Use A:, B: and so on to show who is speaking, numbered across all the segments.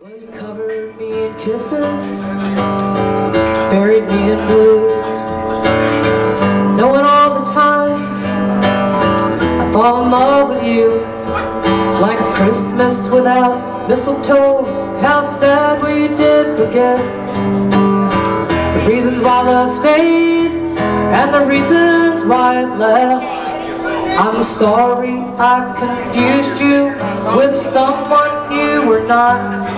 A: Covered me in kisses, buried me in blues, knowing all the time I fall in love with you, like Christmas without mistletoe. How sad we did forget the reasons why love stays and the reasons why it left. I'm sorry I confused you with someone you were not.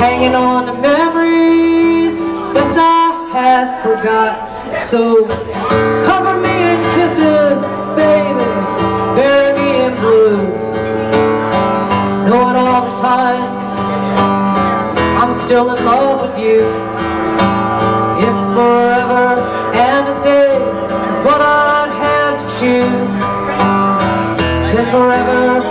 A: Hanging on to memories best I had forgot. So cover me in kisses, baby, bury me in blues. Knowing all the time I'm still in love with you. If forever and a day is what I'd have to choose, then forever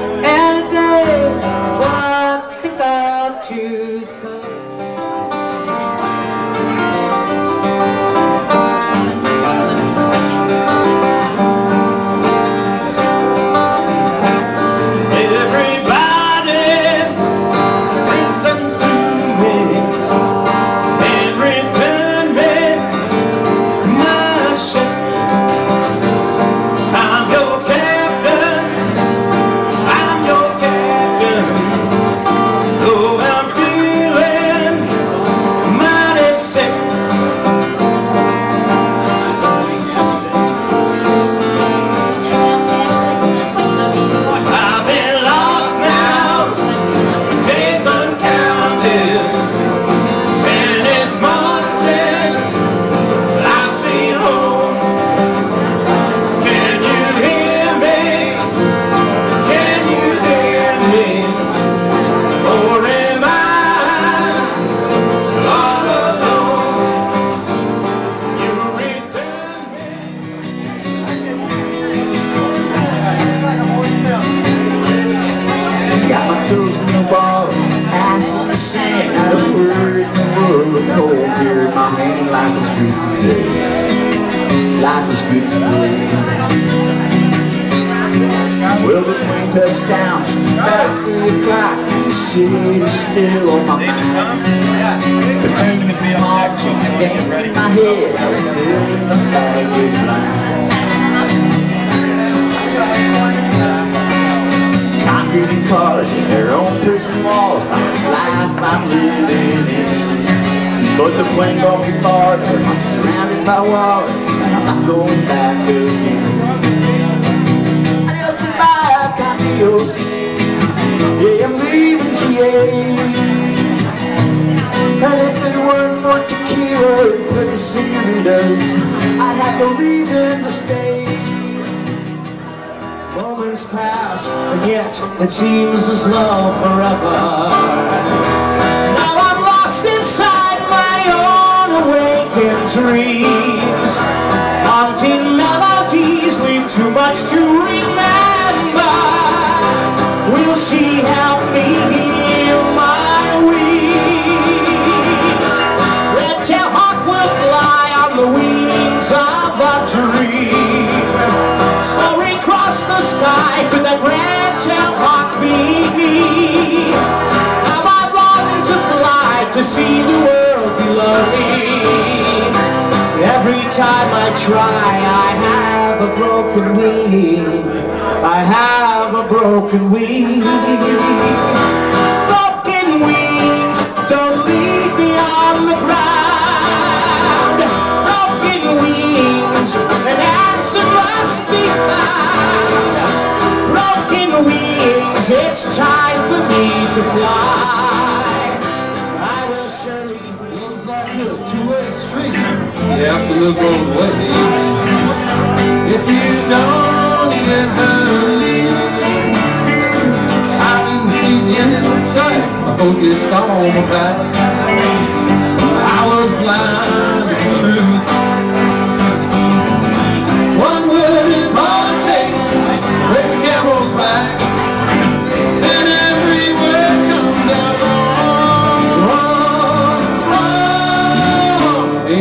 B: ass in the sand. Not a word in the world of cold here in my hand. Life is good today. Life is good today. Well, the plane touched down just about three o'clock. The city's still on my mind. The keys and all tunes danced in my head. I was still in the baggage line. And cars and their own prison walls Not this life I'm living in. But the plane brought me farther I'm surrounded by water And I'm not going back again. Adios and bye, adios. Yeah, I'm leaving GA And if it weren't for tequila pretty senoritas I'd have no reason to stay
C: Moments pass, and yet it seems as though forever. Now I'm lost inside my own awakened dreams. Haunting melodies leave too much to remember. We'll see, help time I try, I have a broken wing. I have a broken wing.
D: Have to look both ways. If you don't get hurt, I didn't see the end in the sight. I hope it's gone past.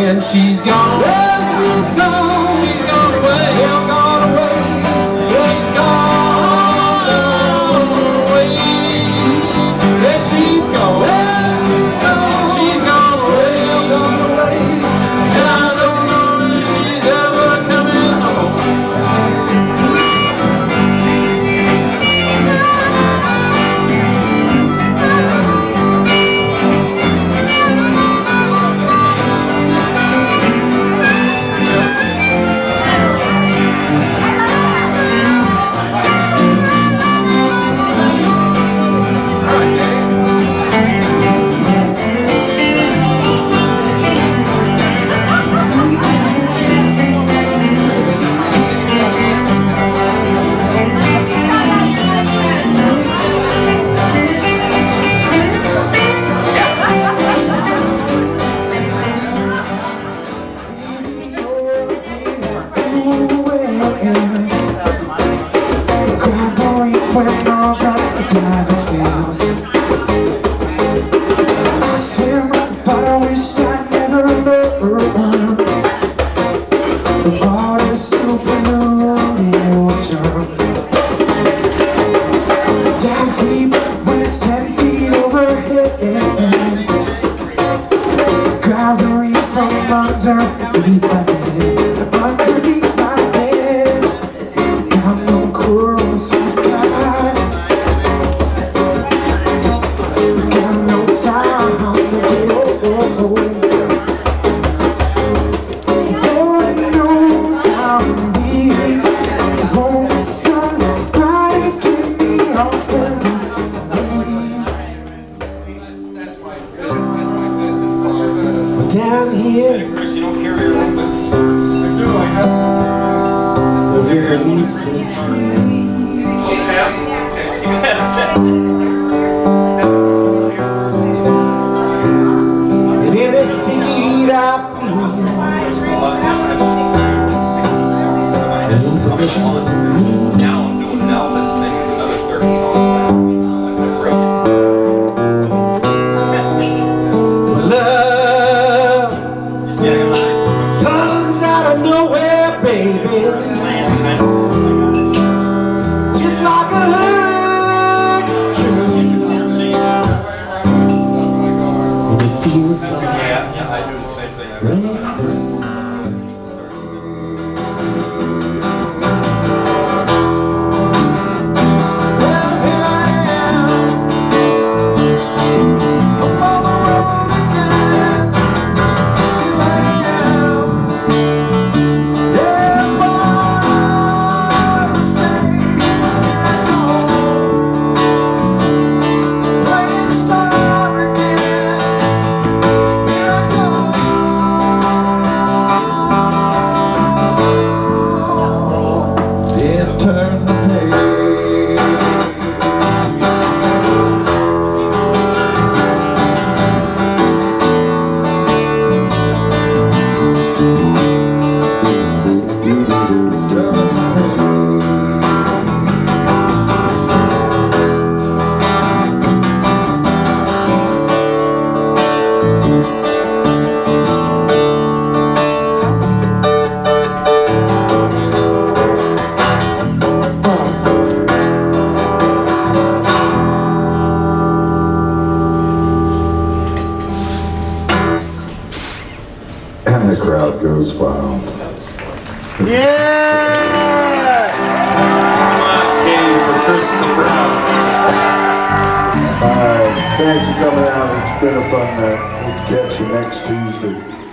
D: And she's gone.
B: Well, she's gone
E: você. beneath the sea. In this sticky I feel.
C: Now Yeah! Came for Chris the Brown.
F: All right, thanks for coming out. It's been a fun night. We'll catch you next Tuesday.